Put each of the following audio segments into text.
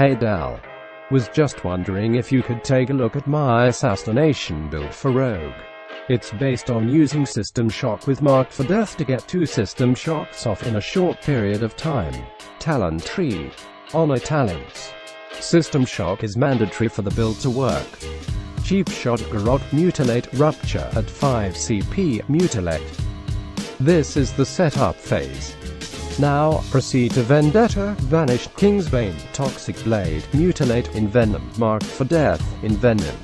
Hey Dal. Was just wondering if you could take a look at my assassination build for Rogue. It's based on using System Shock with Mark for Death to get two System Shocks off in a short period of time. Talent tree. Honor talents. System Shock is mandatory for the build to work. Cheap Shot Garrote Mutilate Rupture at 5 CP Mutilate. This is the setup phase. Now, proceed to Vendetta, Vanished Kingsbane, Toxic Blade, Mutilate, Envenom, Mark for Death, Envenom.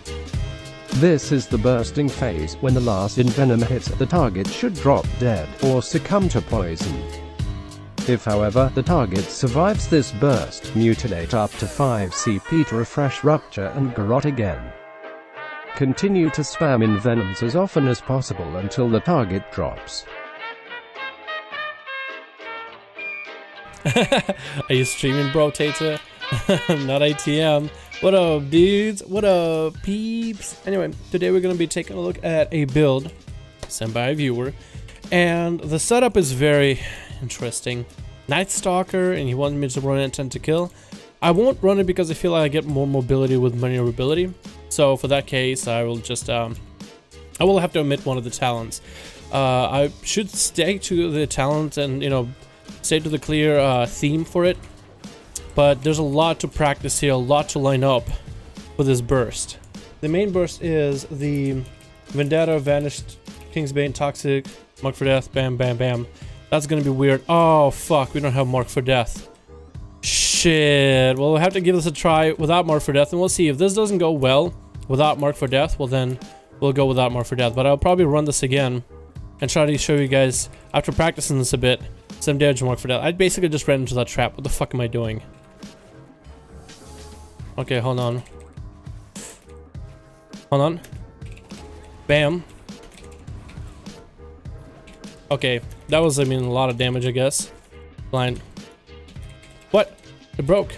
This is the bursting phase, when the last Envenom hits, the target should drop dead, or succumb to poison. If however, the target survives this burst, mutilate up to 5 CP to refresh Rupture and Garrote again. Continue to spam Envenoms as often as possible until the target drops. Are you streaming, bro, Tata? Not ATM. What up, dudes? What up, peeps? Anyway, today we're gonna be taking a look at a build sent by a viewer, and the setup is very interesting. Night Stalker, and he wanted me to run it Intent to Kill. I won't run it because I feel like I get more mobility with maneuverability. So for that case, I will just um, I will have to omit one of the talents. Uh, I should stay to the talent and you know stay to the clear uh, theme for it. But there's a lot to practice here, a lot to line up for this burst. The main burst is the Vendetta, Vanished, Kingsbane, Toxic, Mark for Death, bam, bam, bam. That's gonna be weird. Oh, fuck, we don't have Mark for Death. Shit. Well, we'll have to give this a try without Mark for Death, and we'll see. If this doesn't go well without Mark for Death, well then we'll go without Mark for Death. But I'll probably run this again and try to show you guys, after practicing this a bit, some damage Mark for that. I basically just ran into that trap. What the fuck am I doing? Okay, hold on. Hold on. Bam. Okay, that was, I mean, a lot of damage, I guess. Blind. What? It broke.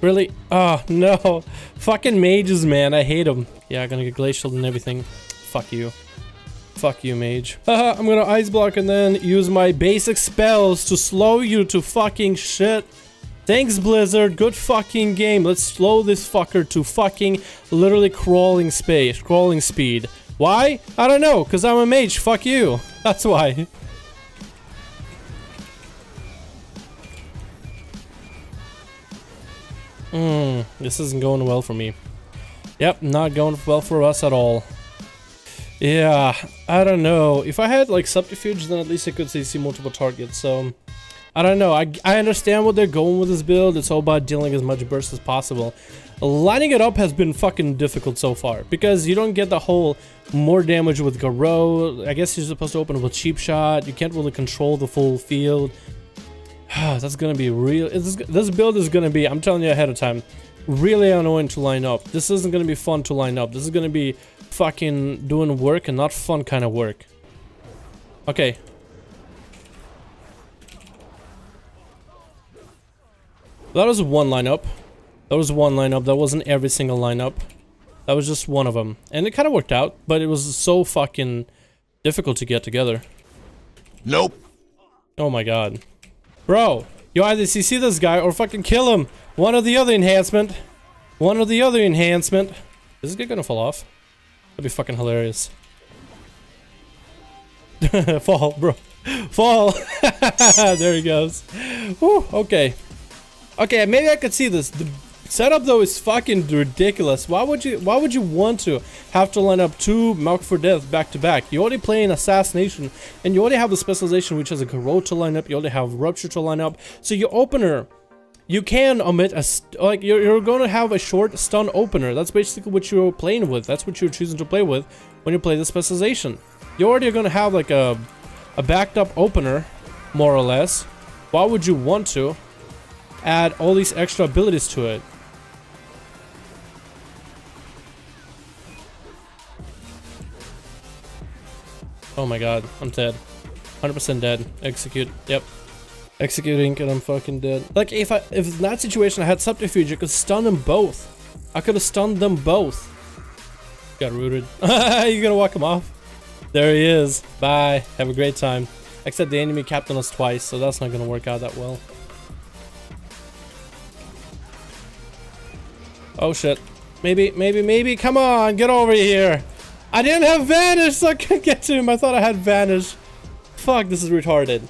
Really? Oh, no. Fucking mages, man. I hate them. Yeah, gonna get glacial and everything. Fuck you. Fuck you, mage. Haha, I'm gonna ice block and then use my basic spells to slow you to fucking shit. Thanks, Blizzard. Good fucking game. Let's slow this fucker to fucking literally crawling space, crawling speed. Why? I don't know, because I'm a mage. Fuck you. That's why. Hmm, this isn't going well for me. Yep, not going well for us at all. Yeah, I don't know. If I had like subterfuge, then at least I could see multiple targets. So I don't know. I, I understand what they're going with this build. It's all about dealing as much burst as possible. Lining it up has been fucking difficult so far because you don't get the whole more damage with Garrote. I guess you're supposed to open up with cheap shot. You can't really control the full field. That's gonna be real. This, this build is gonna be, I'm telling you ahead of time, really annoying to line up. This isn't gonna be fun to line up. This is gonna be fucking doing work and not fun kind of work. Okay. That was one lineup. That was one lineup. That wasn't every single lineup. That was just one of them. And it kind of worked out, but it was so fucking difficult to get together. Nope. Oh my god. Bro, you either see this guy or fucking kill him. One or the other enhancement. One or the other enhancement. Is this guy gonna fall off? That'd be fucking hilarious. Fall, bro. Fall. there he goes. Whew, okay. Okay, maybe I could see this. The setup though is fucking ridiculous. Why would you why would you want to have to line up two Mark for Death back to back? You already play an Assassination and you already have the specialization which has a Garrote to line up, you already have Rupture to line up. So your opener you can omit a like you're, you're to have a short stun opener. That's basically what you're playing with. That's what you're choosing to play with when you play the specialization. You already are to have like a a backed up opener more or less. Why would you want to add all these extra abilities to it? Oh my god i'm dead. 100% dead. Execute. Yep executing and I'm fucking dead. Like if I if in that situation I had subterfuge, I could stun them both. I could have stunned them both. Got rooted. you gonna walk him off? There he is. Bye. Have a great time. Except the enemy captain us twice, so that's not gonna work out that well. Oh shit. Maybe, maybe, maybe. Come on, get over here. I didn't have Vanish, so I couldn't get to him. I thought I had Vanish. Fuck, this is retarded.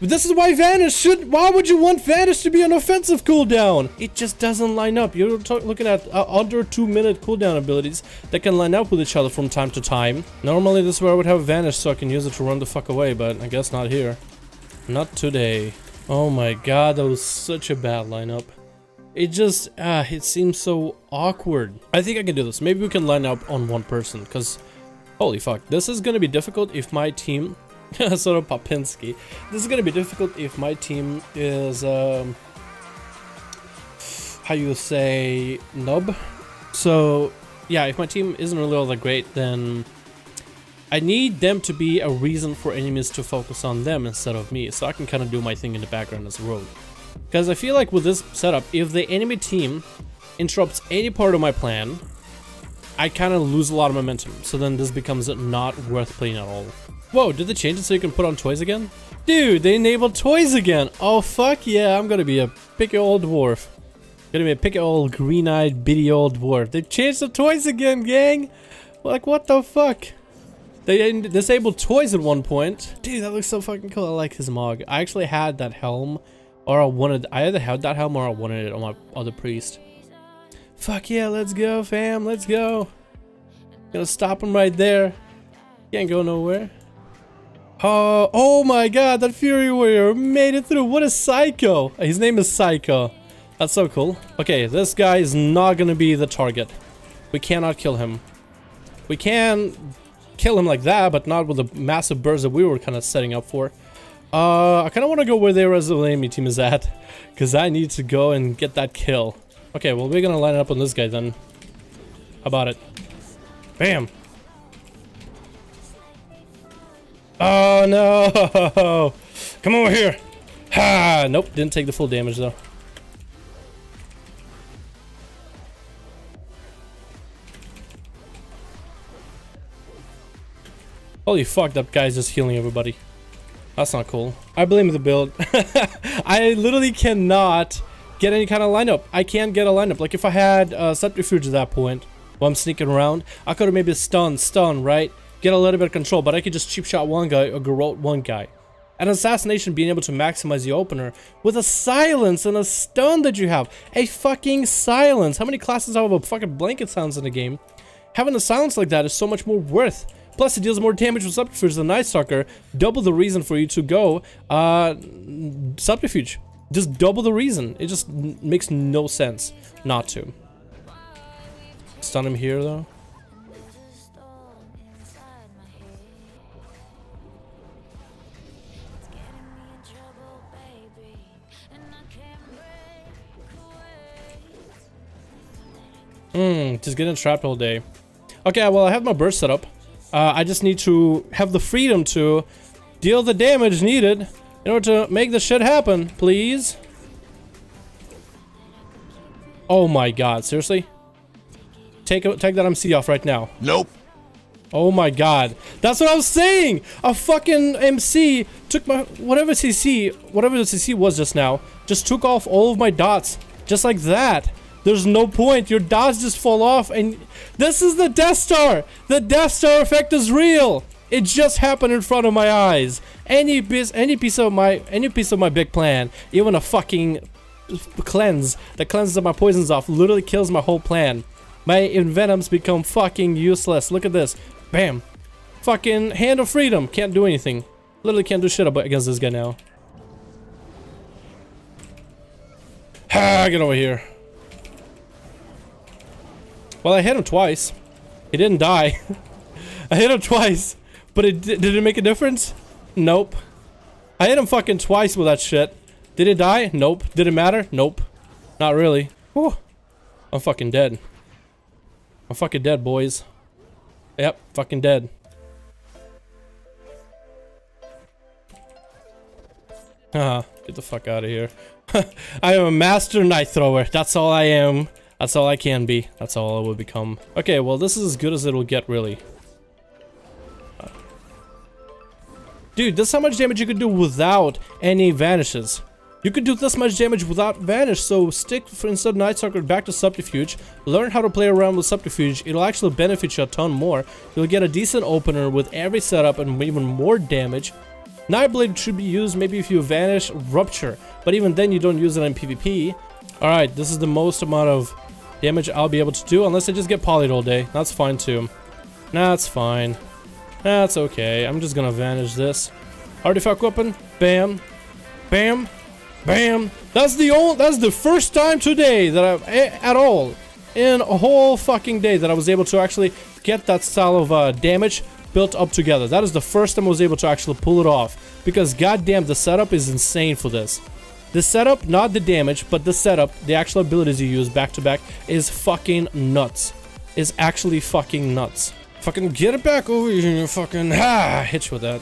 But this is why Vanish should- why would you want Vanish to be an offensive cooldown? It just doesn't line up. You're looking at uh, under 2 minute cooldown abilities that can line up with each other from time to time. Normally this is where I would have Vanish so I can use it to run the fuck away, but I guess not here. Not today. Oh my god, that was such a bad lineup. It just, ah, it seems so awkward. I think I can do this. Maybe we can line up on one person, because, holy fuck, this is gonna be difficult if my team sort of Papinski. This is gonna be difficult if my team is um, how you say nub. So yeah, if my team isn't really all that great, then I need them to be a reason for enemies to focus on them instead of me, so I can kind of do my thing in the background as a rogue. Because I feel like with this setup, if the enemy team interrupts any part of my plan, I kind of lose a lot of momentum. So then this becomes not worth playing at all. Whoa, did they change it so you can put on toys again? Dude, they enabled toys again. Oh, fuck yeah, I'm gonna be a picky old dwarf. Gonna be a picky old green-eyed bitty old dwarf. They changed the toys again, gang. Like, what the fuck? They disabled toys at one point. Dude, that looks so fucking cool. I like his mug. I actually had that helm, or I wanted, I either had that helm or I wanted it on my other priest. Fuck yeah, let's go, fam. Let's go. Gonna stop him right there. Can't go nowhere. Oh, oh my god, that Fury Warrior made it through. What a psycho. His name is Psycho. That's so cool. Okay, this guy is not gonna be the target. We cannot kill him. We can kill him like that, but not with the massive burst that we were kind of setting up for. Uh, I kind of want to go where their enemy team is at, because I need to go and get that kill. Okay, well, we're gonna line it up on this guy then. How about it? Bam! Oh no! Come over here! Ha! Nope, didn't take the full damage though. Holy fuck, that guy's just healing everybody. That's not cool. I blame the build. I literally cannot get any kind of lineup. I can't get a lineup. Like if I had uh, Subterfuge at that point, while I'm sneaking around, I could have maybe stunned, stun, right? Get a little bit of control, but I could just cheap shot one guy or garrote one guy. An assassination being able to maximize the opener with a silence and a stun that you have. A fucking silence. How many classes have a fucking blanket silence in the game? Having a silence like that is so much more worth. Plus, it deals more damage with Subterfuge than Night Stalker. Double the reason for you to go uh, Subterfuge. Just double the reason. It just makes no sense not to. Stun him here, though. Hmm, just getting trapped all day. Okay, well, I have my burst set up. Uh, I just need to have the freedom to deal the damage needed in order to make this shit happen, please. Oh my god, seriously? Take, take that MC off right now. Nope. Oh my god. That's what I was saying! A fucking MC took my... Whatever CC... Whatever the CC was just now, just took off all of my dots. Just like that. There's no point. Your dots just fall off and... This is the Death Star! The Death Star effect is real! It just happened in front of my eyes. Any piece, any piece of my, any piece of my big plan, even a fucking cleanse that cleanses my poisons off, literally kills my whole plan. My envenoms become fucking useless. Look at this. Bam. Fucking hand of freedom. Can't do anything. Literally can't do shit against this guy now. Ah, get over here. Well, I hit him twice. He didn't die. I hit him twice. But it did it make a difference? Nope. I hit him fucking twice with that shit. Did it die? Nope. Did it matter? Nope. Not really. Whew. I'm fucking dead. I'm fucking dead, boys. Yep, fucking dead. Haha, get the fuck out of here. I am a master knight thrower. That's all I am. That's all I can be. That's all I will become. Okay, well, this is as good as it'll get, really. Dude, that's how much damage you can do without any vanishes. You could do this much damage without Vanish, so stick for instead Night Stalker back to Subterfuge, learn how to play around with Subterfuge, it'll actually benefit you a ton more. You'll get a decent opener with every setup and even more damage. Nightblade should be used maybe if you Vanish Rupture, but even then you don't use it in PvP. Alright, this is the most amount of damage I'll be able to do, unless I just get polyed all day. That's fine too. That's fine. That's okay. I'm just gonna Vanish this. Artifact weapon, bam, bam, Bam! That's the old. That's the first time today that I've at all in a whole fucking day that I was able to actually get that style of uh, damage built up together. That is the first time I was able to actually pull it off because goddamn the setup is insane for this. The setup, not the damage, but the setup, the actual abilities you use back to back is fucking nuts. Is actually fucking nuts. Fucking get it back over here, you fucking ah, ha! Hit you with that.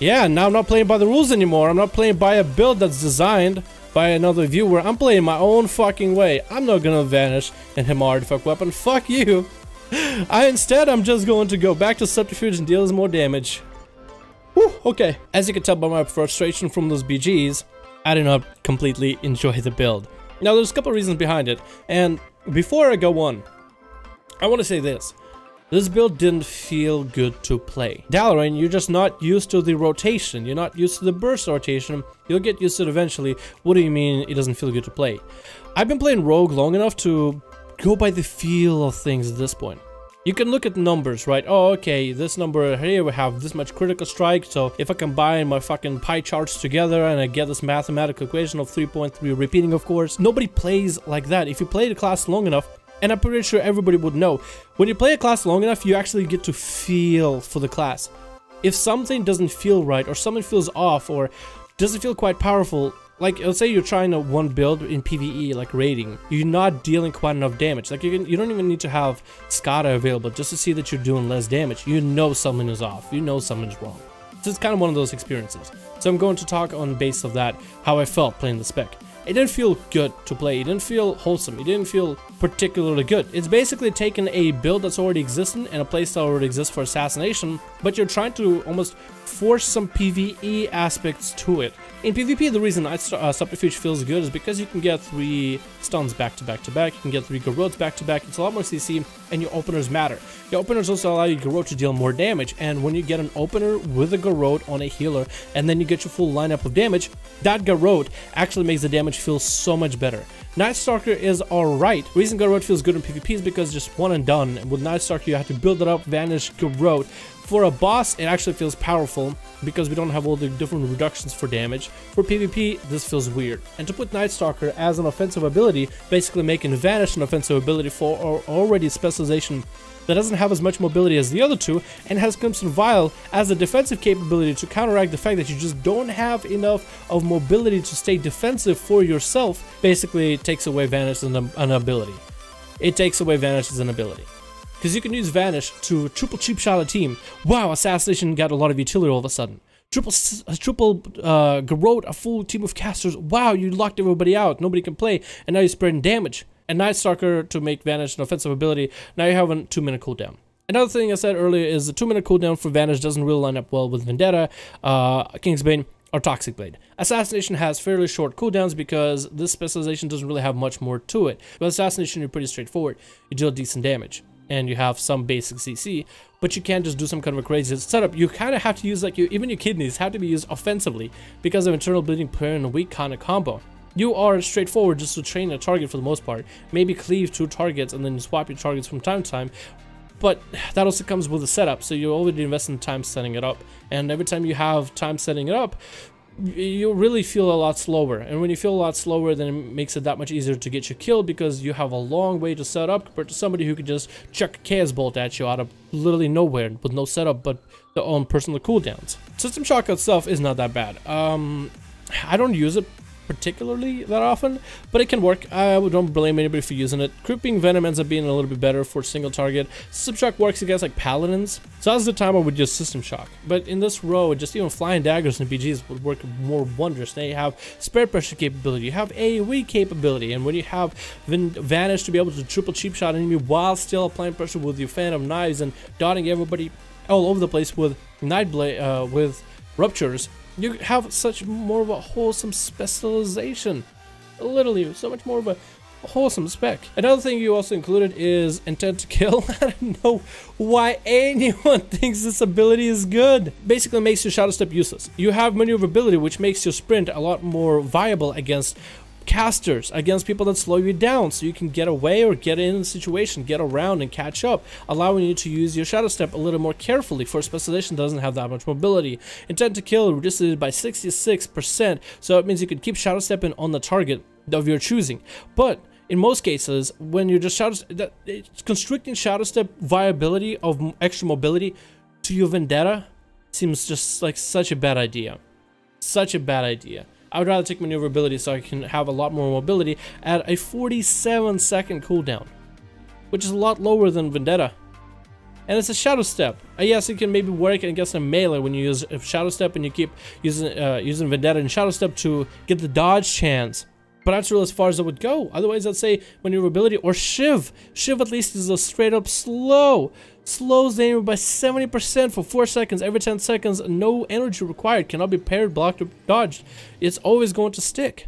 Yeah, now I'm not playing by the rules anymore. I'm not playing by a build that's designed by another viewer. I'm playing my own fucking way. I'm not gonna vanish and him artifact weapon. Fuck you. I instead I'm just going to go back to subterfuge and deal more damage. Okay. As you can tell by my frustration from those BGs, I did not completely enjoy the build. Now there's a couple reasons behind it, and before I go on, I want to say this. This build didn't feel good to play. Dalaran, you're just not used to the rotation. You're not used to the burst rotation. You'll get used to it eventually. What do you mean it doesn't feel good to play? I've been playing Rogue long enough to go by the feel of things at this point. You can look at numbers, right? Oh, okay, this number here we have this much critical strike, so if I combine my fucking pie charts together and I get this mathematical equation of 3.3 repeating, of course, nobody plays like that. If you play the class long enough, and I'm pretty sure everybody would know. When you play a class long enough, you actually get to feel for the class. If something doesn't feel right, or something feels off, or doesn't feel quite powerful, like let's say you're trying a one build in PvE, like raiding, you're not dealing quite enough damage. Like you can, you don't even need to have Skada available just to see that you're doing less damage. You know something is off. You know something's wrong. So it's kind of one of those experiences. So I'm going to talk on base of that, how I felt playing the spec it didn't feel good to play. It didn't feel wholesome. It didn't feel particularly good. It's basically taken a build that's already existing and a playstyle already exists for assassination, but you're trying to almost force some PvE aspects to it. In PvP, the reason uh, Subterfuge feels good is because you can get three stuns back to back to back, you can get three Garrotes back to back, it's a lot more CC, and your openers matter. Your openers also allow your Garrote to deal more damage, and when you get an opener with a Garrote on a healer, and then you get your full lineup of damage, that Garrote actually makes the damage feel so much better. Night Stalker is alright. Reason Garrote feels good in PvP is because just one and done. With Night Stalker, you have to build it up, vanish Garrote. For a boss, it actually feels powerful because we don't have all the different reductions for damage. For PvP, this feels weird. And to put Night Stalker as an offensive ability, basically making Vanish an offensive ability for our already specialization that doesn't have as much mobility as the other two, and has Crimson Vial as a defensive capability to counteract the fact that you just don't have enough of mobility to stay defensive for yourself, basically takes away Vanish as an, an ability. It takes away Vanish as an ability. Because you can use Vanish to triple cheap shot a team. Wow, Assassination got a lot of utility all of a sudden. Triple, triple uh, Garrote, a full team of casters. Wow, you locked everybody out. Nobody can play, and now you're spreading damage and Night Stalker to make Vanish an offensive ability. Now you have a 2 minute cooldown. Another thing I said earlier is the 2 minute cooldown for Vanish doesn't really line up well with Vendetta, uh, Kingsbane, or Toxic Blade. Assassination has fairly short cooldowns because this specialization doesn't really have much more to it. With Assassination, you're pretty straightforward. You deal decent damage and you have some basic CC, but you can't just do some kind of a crazy setup. You kind of have to use like you, even your kidneys have to be used offensively because of internal bleeding per and weak kind of combo. You are straightforward just to train a target for the most part. Maybe cleave two targets and then swap your targets from time to time. But that also comes with the setup, so you already invest in time setting it up. And every time you have time setting it up, you really feel a lot slower. And when you feel a lot slower, then it makes it that much easier to get you killed because you have a long way to set up compared to somebody who can just chuck a Chaos Bolt at you out of literally nowhere with no setup but their own personal cooldowns. System Shock itself is not that bad. Um, I don't use it particularly that often, but it can work. I don't blame anybody for using it. Creeping Venom ends up being a little bit better for single target. System Shock works against like Paladins, so that's the time I would use System Shock. But in this row, just even Flying Daggers and BGs would work more wonders. They have Spirit Pressure capability, you have AoE capability, and when you have Vanish to be able to triple cheap shot enemy while still applying pressure with your Fan of Knives and dotting everybody all over the place with Nightblade, uh, with Ruptures, You have such more of a wholesome specialization. Literally, so much more of a wholesome spec. Another thing you also included is intent to kill. I don't know why anyone thinks this ability is good. Basically makes your shadow step useless. You have maneuverability which makes your sprint a lot more viable against casters against people that slow you down so you can get away or get in the situation get around and catch up allowing you to use your shadow step a little more carefully for specialization doesn't have that much mobility intent to kill reduces it by 66 percent so it means you can keep shadow stepping on the target of your choosing but in most cases, when you're just shadow, that, constricting shadow step viability of extra mobility to your vendetta seems just like such a bad idea. Such a bad idea. I would rather take maneuverability so I can have a lot more mobility at a 47 second cooldown, which is a lot lower than Vendetta. And it's a Shadow Step. Uh, yes, it can maybe work against a melee when you use a Shadow Step and you keep using uh, using Vendetta and Shadow Step to get the dodge chance. But that's really as far as it would go. Otherwise, I'd say maneuverability or Shiv. Shiv at least is a straight up slow. Slows the enemy by 70% for 4 seconds. Every 10 seconds, no energy required. Cannot be parried, blocked, or dodged. It's always going to stick.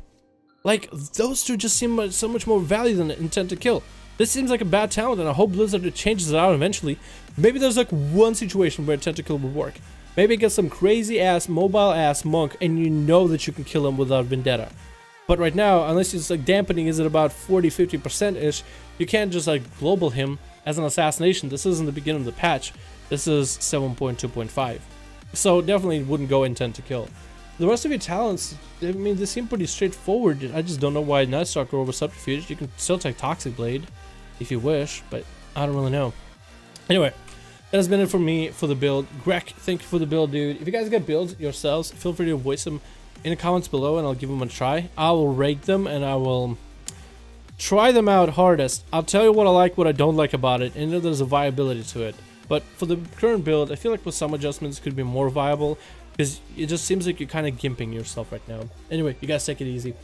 Like, those two just seem so much more value than intent to kill. This seems like a bad talent, and I hope Blizzard changes it out eventually. Maybe there's like one situation where intent to kill would work. Maybe get some crazy ass, mobile ass monk, and you know that you can kill him without Vendetta. But right now, unless it's like dampening is at about 40-50%-ish, you can't just like global him as an assassination. This isn't the beginning of the patch. This is 7.2.5. So definitely wouldn't go intent to kill. The rest of your talents, I mean, they seem pretty straightforward. I just don't know why Night Stalker over Subterfuge. You can still take Toxic Blade if you wish, but I don't really know. Anyway, that has been it for me for the build. Greg, thank you for the build, dude. If you guys get builds yourselves, feel free to voice them in the comments below and I'll give them a try. I will rate them and I will try them out hardest. I'll tell you what I like, what I don't like about it, and there's a viability to it. But for the current build, I feel like with some adjustments could be more viable because it just seems like you're kind of gimping yourself right now. Anyway, you guys take it easy.